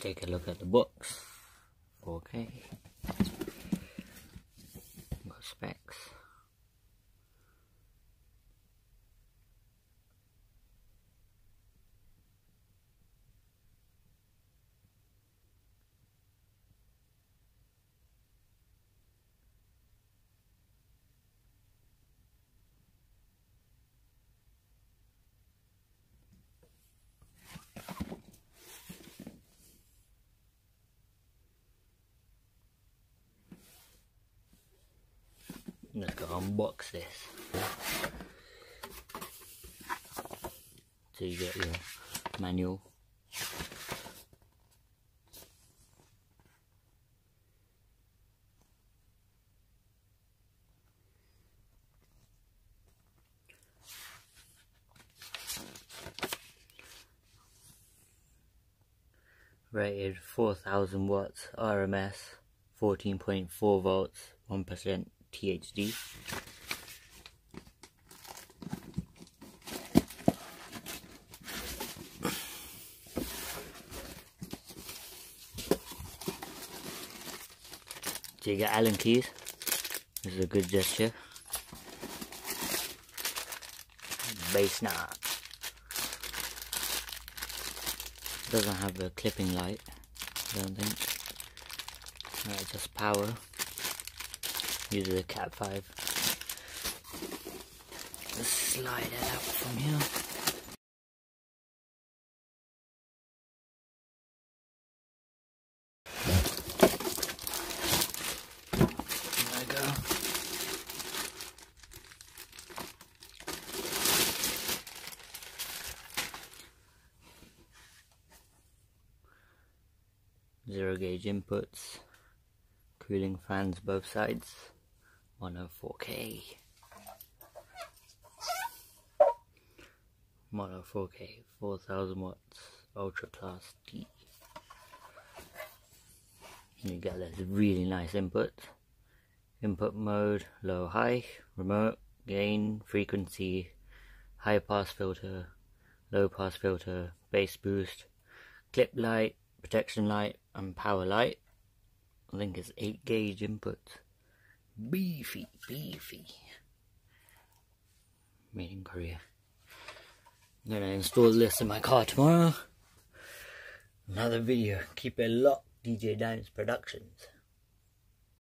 take a look at the books. 4K. Got Let's go unbox this. So you get your manual. Rated 4000 watts RMS 14.4 volts 1% THD. So you get Allen keys. This is a good gesture. Bass knob. Doesn't have a clipping light, I don't think. Just power uses a cat 5 Let's slide it out from here. Zero gauge inputs cooling fans both sides 104K. Mono 4K, 4000 watts, ultra class D. You get this really nice input. Input mode, low high, remote, gain, frequency, high pass filter, low pass filter, bass boost, clip light, protection light, and power light. I think it's 8 gauge input. Beefy, beefy. Made in Korea. I'm gonna install this in my car tomorrow. Another video. Keep it locked. DJ Dimez Productions.